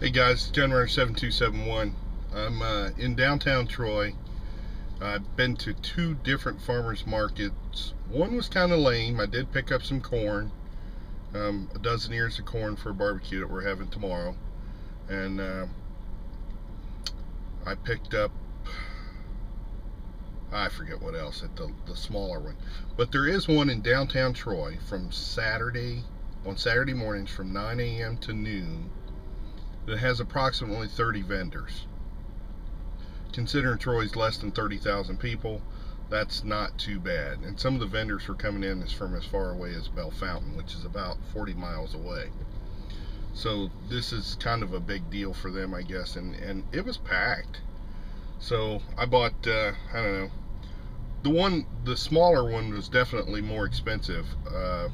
Hey guys, Gun Runner 7271. I'm uh, in downtown Troy. I've been to two different farmers markets. One was kind of lame. I did pick up some corn, um, a dozen ears of corn for a barbecue that we're having tomorrow. And uh, I picked up, I forget what else at the, the smaller one. But there is one in downtown Troy from Saturday, on Saturday mornings from 9 a.m. to noon that has approximately 30 vendors. Considering Troy's less than 30,000 people, that's not too bad. And some of the vendors were coming in as from as far away as Bellefontaine, which is about 40 miles away. So this is kind of a big deal for them, I guess. And, and it was packed. So I bought, uh, I don't know, the one, the smaller one was definitely more expensive. Uh,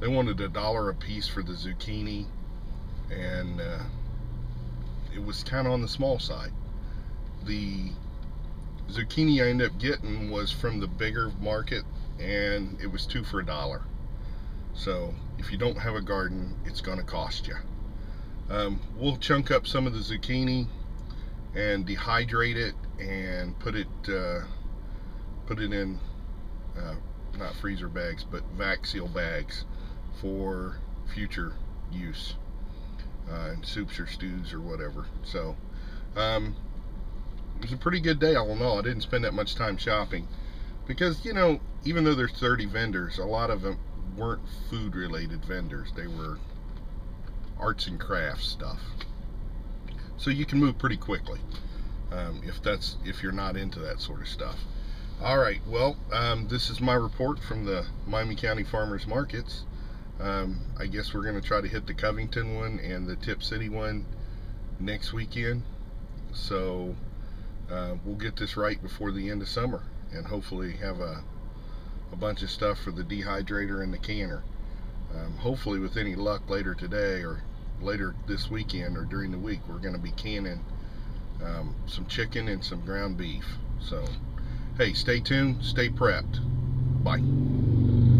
they wanted a dollar a piece for the zucchini and uh, it was kind of on the small side. The zucchini I ended up getting was from the bigger market and it was two for a dollar. So if you don't have a garden, it's going to cost you. Um, we'll chunk up some of the zucchini and dehydrate it and put it uh, put it in uh, not freezer bags but vac seal bags for future use uh, in soups or stews or whatever. So um, it was a pretty good day all in all. I didn't spend that much time shopping because you know even though there's 30 vendors, a lot of them weren't food related vendors. They were arts and crafts stuff. So you can move pretty quickly um, if that's if you're not into that sort of stuff. All right, well, um, this is my report from the Miami County Farmers Markets. Um, I guess we're going to try to hit the Covington one and the Tipp City one next weekend. So uh, we'll get this right before the end of summer and hopefully have a, a bunch of stuff for the dehydrator and the canner. Um, hopefully with any luck later today or later this weekend or during the week we're going to be canning um, some chicken and some ground beef. So hey, stay tuned, stay prepped. Bye.